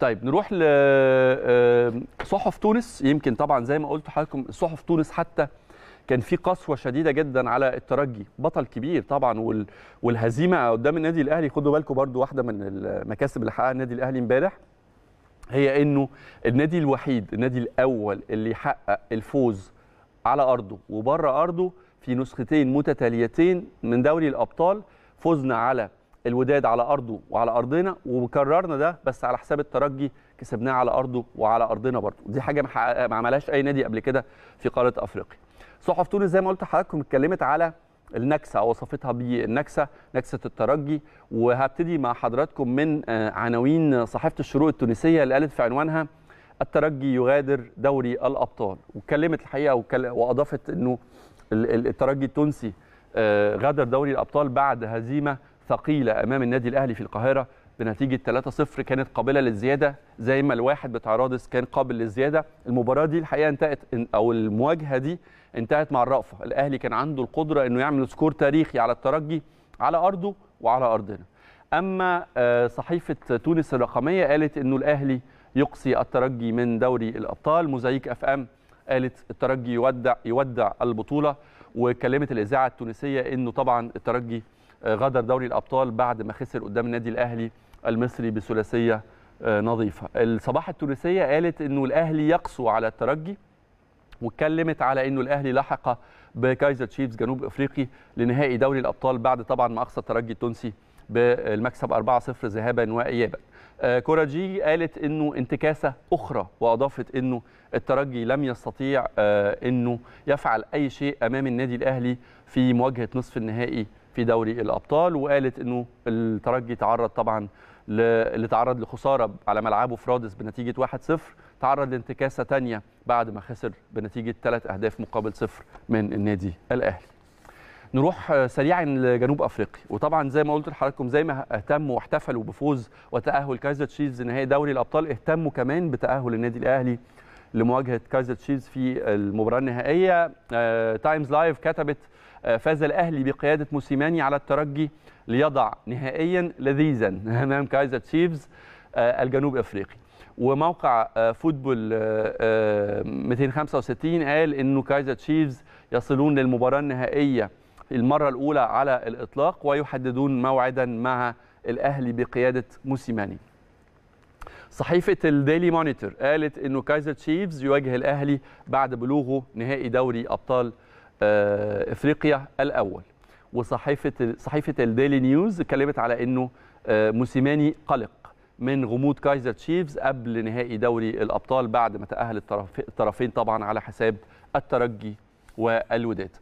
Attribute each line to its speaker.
Speaker 1: طيب نروح لصحف تونس. يمكن طبعا زي ما قلت لحضراتكم صحف تونس حتى كان في قسوة شديدة جدا على الترجي. بطل كبير طبعا وال... والهزيمة قدام النادي الأهلي. خدوا بالكم برضو واحدة من المكاسب اللي حققها النادي الأهلي امبارح. هي إنه النادي الوحيد النادي الأول اللي يحقق الفوز على أرضه وبره أرضه في نسختين متتاليتين من دوري الأبطال. فزنا على الوداد على أرضه وعلى أرضنا وكررنا ده بس على حساب الترجي كسبناه على أرضه وعلى أرضنا برضه. دي حاجة ما عملهاش أي نادي قبل كده في قارة أفريقيا. صحف تونس زي ما قلت لحضراتكم اتكلمت على النكسة وصفتها بالنكسة نكسة الترجي. وهبتدي مع حضراتكم من عناوين صحيفة الشروق التونسية اللي قالت في عنوانها الترجي يغادر دوري الأبطال. واتكلمت الحقيقة وأضافت إنه الترجي التونسي غادر دوري الأبطال بعد هزيمة ثقيلة أمام النادي الأهلي في القاهرة بنتيجة 3-0 كانت قابلة للزيادة زي ما الواحد بتاع رادس كان قابل للزيادة. المباراة دي الحقيقة انتهت أو المواجهة دي انتهت مع الرأفة. الأهلي كان عنده القدرة إنه يعمل score تاريخي على الترجي على أرضه وعلى أرضنا. أما صحيفة تونس الرقمية قالت إنه الأهلي يقصي الترجي من دوري الأبطال. موزايك أف إم قالت الترجي يودع يودع البطولة وكلمت الإذاعة التونسية إنه طبعا الترجي غادر دوري الأبطال بعد ما خسر قدام النادي الأهلي المصري بثلاثية نظيفة. الصباح التونسية قالت إنه الأهلي يقسو على الترجي واتكلمت على إنه الأهلي لحق بكايزر تشيفز جنوب إفريقي لنهائي دوري الأبطال بعد طبعا ما أقصى الترجي التونسي بالمكسب 4-0 ذهابا وايابا. كوراجي قالت إنه انتكاسة أخرى وأضافت إنه الترجي لم يستطيع إنه يفعل أي شيء أمام النادي الأهلي في مواجهة نصف النهائي في دوري الأبطال وقالت إنه الترجي تعرض طبعا اللي تعرض لخسارة على ملعبه في رادس بنتيجه 1-0 تعرض لانتكاسة ثانية بعد ما خسر بنتيجة ثلاث أهداف مقابل صفر من النادي الأهلي. نروح سريعا لجنوب أفريقيا وطبعا زي ما قلت لحضراتكم زي ما اهتموا واحتفلوا بفوز وتأهل كايزر تشيفز نهائي دوري الأبطال اهتموا كمان بتأهل النادي الأهلي لمواجهة كايزر تشيفز في المباراة النهائية. تايمز لايف كتبت فاز الأهلي بقيادة موسيماني على الترجي ليضع نهائيا لذيذا أمام كايزر تشيفز الجنوب أفريقي. وموقع فوتبول 265 قال إنه كايزر تشيفز يصلون للمباراة النهائية المرة الأولى على الإطلاق ويحددون موعدا مع الأهلي بقيادة موسيماني. صحيفة الديلي مونيتور قالت إنه كايزر تشيفز يواجه الأهلي بعد بلوغه نهائي دوري أبطال إفريقيا الأول. وصحيفة صحيفة الديلي نيوز اتكلمت على إنه موسيماني قلق من غموض كايزر تشيفز قبل نهائي دوري الأبطال بعد ما تأهل الطرفين طبعا على حساب الترجي والوداد.